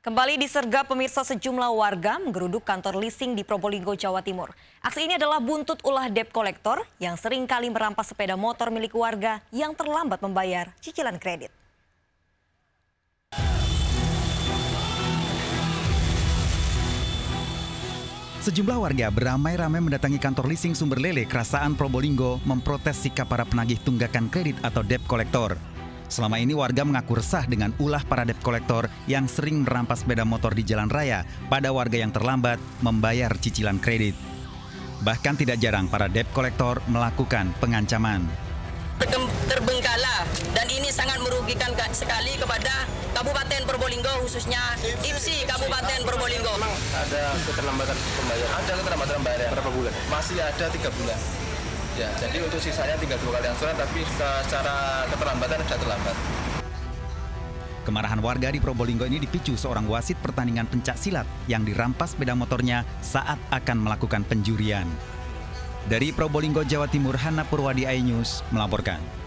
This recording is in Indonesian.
Kembali disergap pemirsa sejumlah warga menggeruduk kantor leasing di Probolinggo, Jawa Timur. Aksi ini adalah buntut ulah debt kolektor yang sering kali merampas sepeda motor milik warga yang terlambat membayar cicilan kredit. Sejumlah warga beramai-ramai mendatangi kantor leasing sumber lele Kerasaan Probolinggo memprotes sikap para penagih tunggakan kredit atau debt kolektor. Selama ini warga mengaku resah dengan ulah para debt kolektor yang sering merampas sepeda motor di jalan raya pada warga yang terlambat membayar cicilan kredit. Bahkan tidak jarang para debt kolektor melakukan pengancaman terbengkalai dan ini sangat merugikan sekali kepada Kabupaten Probolinggo khususnya IPSI Kabupaten Probolinggo. Memang ada keterlambatan pembayaran. Ada keterlambatan pembayaran. Berapa bulan? Masih ada tiga bulan. Ya, jadi untuk sisanya tinggal dua kali angsuran, tapi secara keterlambatan sudah terlambat. Kemarahan warga di Probolinggo ini dipicu seorang wasit pertandingan pencak silat yang dirampas sepeda motornya saat akan melakukan penjurian. Dari Probolinggo, Jawa Timur, Hana Purwadi iNews melaporkan.